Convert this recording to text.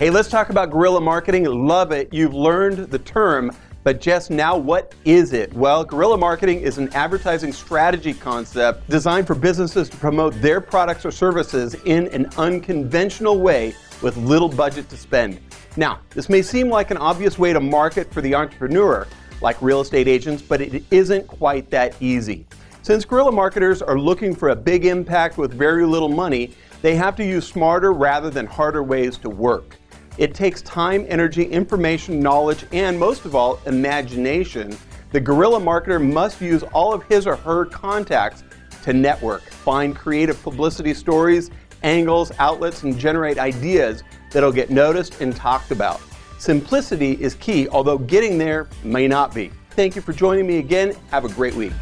Hey, let's talk about guerrilla marketing. Love it. You've learned the term, but just now, what is it? Well, guerrilla marketing is an advertising strategy concept designed for businesses to promote their products or services in an unconventional way with little budget to spend. Now, this may seem like an obvious way to market for the entrepreneur, like real estate agents, but it isn't quite that easy. Since guerrilla marketers are looking for a big impact with very little money, they have to use smarter rather than harder ways to work. It takes time, energy, information, knowledge, and most of all, imagination. The guerrilla marketer must use all of his or her contacts to network, find creative publicity stories, angles, outlets, and generate ideas that'll get noticed and talked about. Simplicity is key, although getting there may not be. Thank you for joining me again. Have a great week.